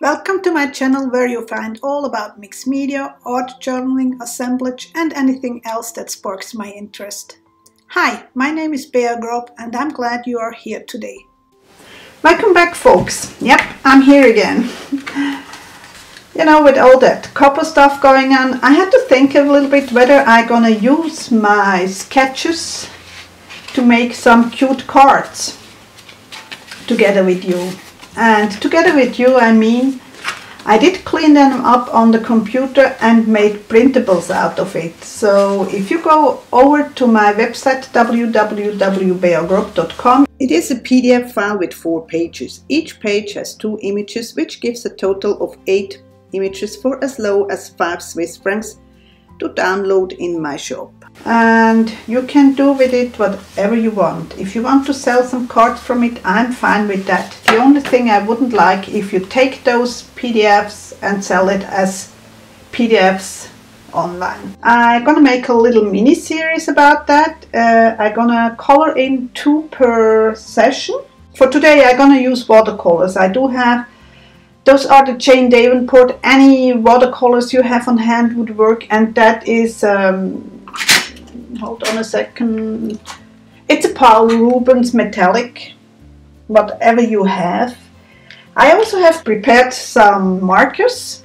Welcome to my channel where you find all about mixed media, art journaling, assemblage and anything else that sparks my interest. Hi, my name is Bea Grob and I'm glad you are here today. Welcome back folks. Yep, I'm here again. you know, with all that copper stuff going on, I had to think a little bit whether I'm gonna use my sketches to make some cute cards together with you. And together with you, I mean, I did clean them up on the computer and made printables out of it. So if you go over to my website www.beagrob.com, it is a PDF file with four pages. Each page has two images, which gives a total of eight images for as low as 5 Swiss francs to download in my shop. And you can do with it whatever you want. If you want to sell some cards from it, I'm fine with that. The only thing I wouldn't like if you take those PDFs and sell it as PDFs online. I'm gonna make a little mini series about that. Uh, I'm gonna color in two per session. For today I'm gonna use watercolors. I do have those are the Jane Davenport. Any watercolors you have on hand would work, and that is. Um, hold on a second. It's a Paul Rubens metallic, whatever you have. I also have prepared some markers,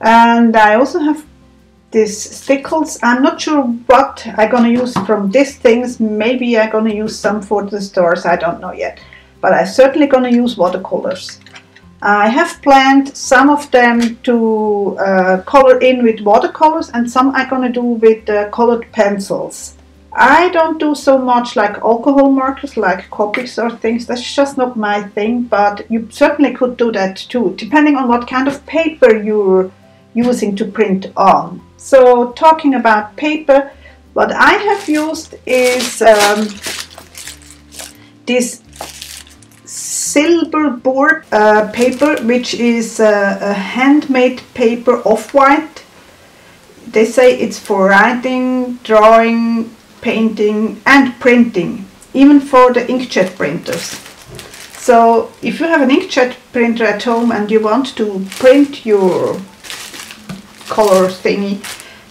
and I also have these stickles. I'm not sure what I'm gonna use from these things. Maybe I'm gonna use some for the stars. I don't know yet, but I'm certainly gonna use watercolors. I have planned some of them to uh, color in with watercolors and some I'm gonna do with uh, colored pencils. I don't do so much like alcohol markers like Copics or things, that's just not my thing, but you certainly could do that too, depending on what kind of paper you're using to print on. So talking about paper, what I have used is um, this silver board uh, paper, which is uh, a handmade paper off-white. They say it's for writing, drawing, painting and printing, even for the inkjet printers. So if you have an inkjet printer at home and you want to print your color thingy,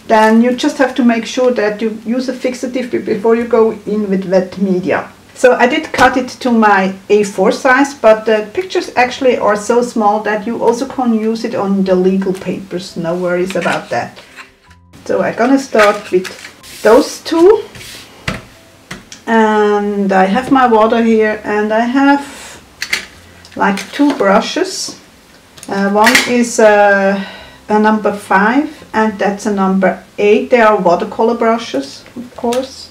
then you just have to make sure that you use a fixative before you go in with wet media. So I did cut it to my A4 size, but the pictures actually are so small that you also can use it on the legal papers. No worries about that. So I'm gonna start with those two. And I have my water here and I have like two brushes. Uh, one is uh, a number five and that's a number eight. They are watercolor brushes, of course.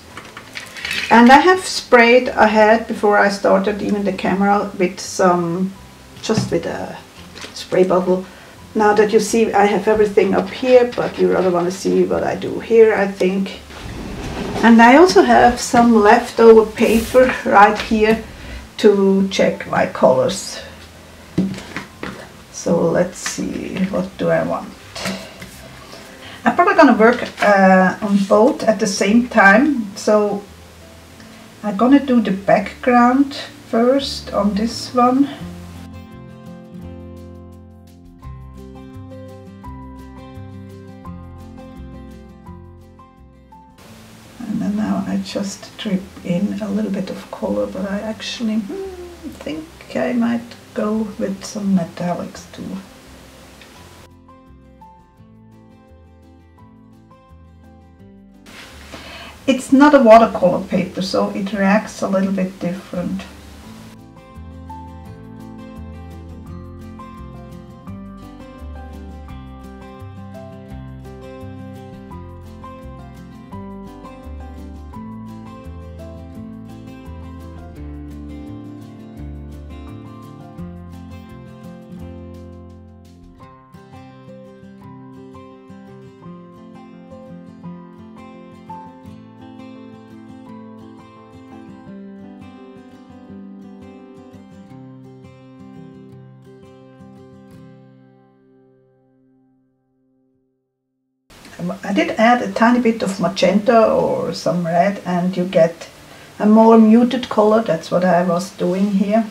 And I have sprayed ahead before I started even the camera with some, just with a spray bottle. Now that you see I have everything up here, but you rather want to see what I do here, I think. And I also have some leftover paper right here to check my colors. So let's see, what do I want? I'm probably going to work uh, on both at the same time. So I'm gonna do the background first on this one. And then now I just drip in a little bit of color, but I actually hmm, think I might go with some metallics too. It's not a watercolor paper, so it reacts a little bit different. I did add a tiny bit of magenta or some red and you get a more muted color. That's what I was doing here.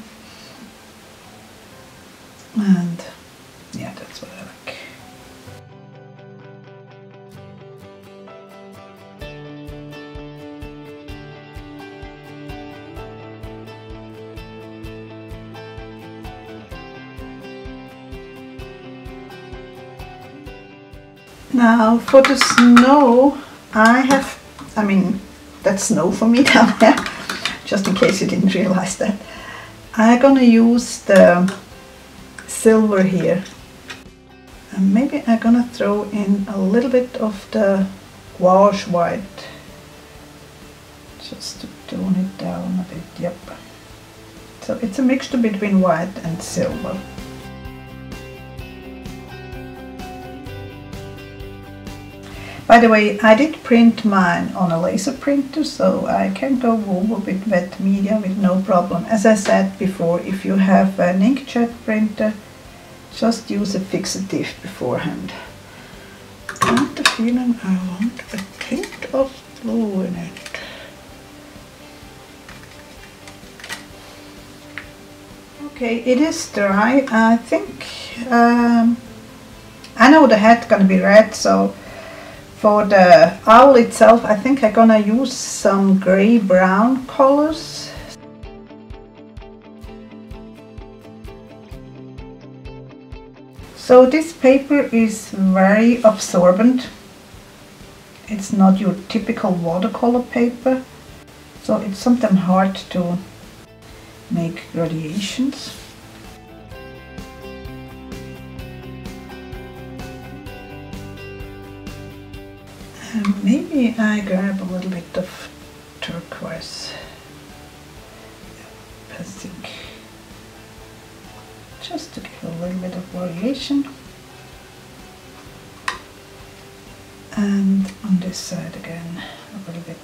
Now for the snow, I have, I mean, that's snow for me down there, just in case you didn't realize that. I'm gonna use the silver here. And maybe I'm gonna throw in a little bit of the wash white. Just to tone it down a bit, yep. So it's a mixture between white and silver. By the way, I did print mine on a laser printer, so I can go over with wet media with no problem. As I said before, if you have an inkjet printer, just use a fixative beforehand. I have the feeling I want a tint of blue in it. Okay, it is dry. I think, um, I know the head's gonna be red, so for the owl itself, I think I'm gonna use some gray-brown colors. So this paper is very absorbent. It's not your typical watercolor paper, so it's sometimes hard to make gradations. Maybe I grab a little bit of turquoise. Think just to give a little bit of variation. And on this side again a little bit.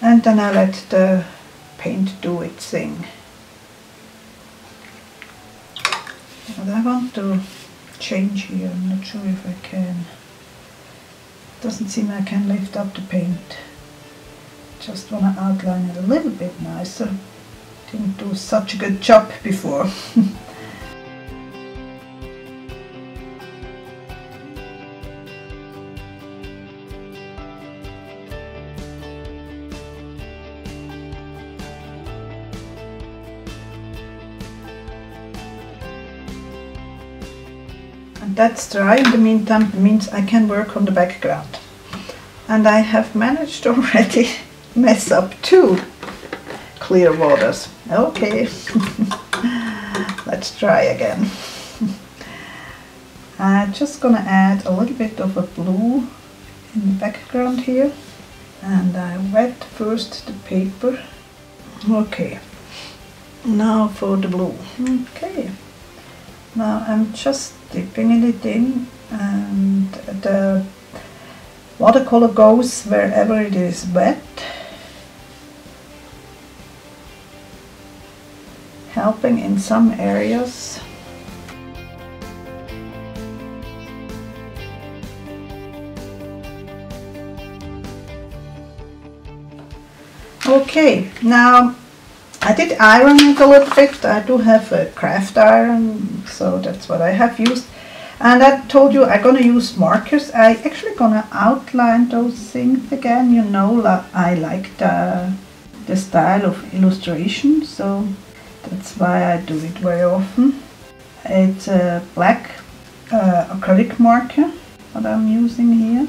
And then I let the paint do its thing. But I want to change here, I'm not sure if I can. Doesn't seem I can lift up the paint. Just want to outline it a little bit nicer. Didn't do such a good job before. And that's dry in the meantime means I can work on the background and I have managed already mess up two clear waters. Okay. Let's try again. I'm just gonna add a little bit of a blue in the background here. And I wet first the paper. Okay. Now for the blue. Okay. Now I'm just dipping it in and the watercolor goes wherever it is wet helping in some areas okay now I did iron it a little bit. I do have a craft iron, so that's what I have used. And I told you I'm gonna use markers. I actually gonna outline those things again. You know, I like the, the style of illustration, so that's why I do it very often. It's a black uh, acrylic marker that I'm using here.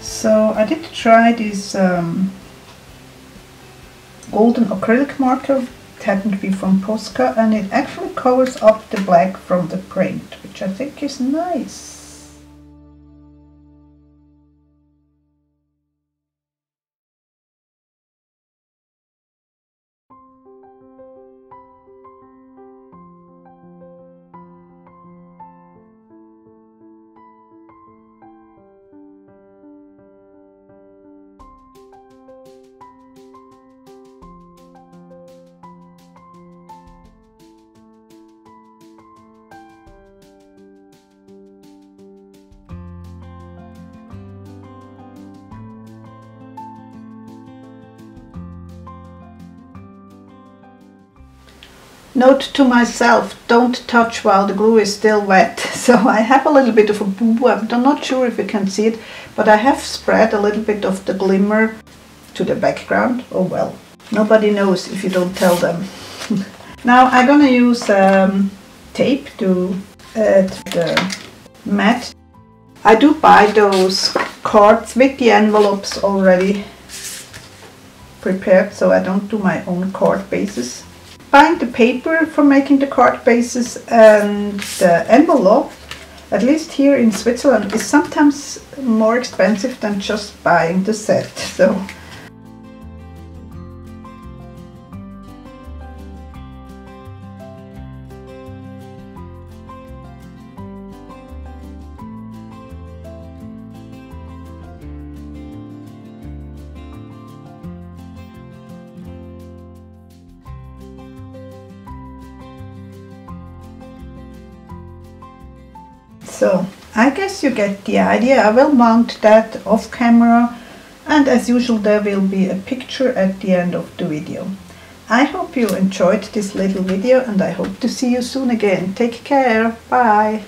So I did try this um, golden acrylic marker, happened to be from Posca, and it actually covers up the black from the print, which I think is nice. Note to myself, don't touch while the glue is still wet. So I have a little bit of a boo, boo, I'm not sure if you can see it, but I have spread a little bit of the glimmer to the background. Oh well, Nobody knows if you don't tell them. now I'm gonna use um, tape to add the mat. I do buy those cards with the envelopes already prepared so I don't do my own card bases. Buying the paper for making the card bases and the envelope at least here in Switzerland is sometimes more expensive than just buying the set. So So I guess you get the idea. I will mount that off camera and as usual there will be a picture at the end of the video. I hope you enjoyed this little video and I hope to see you soon again. Take care. Bye.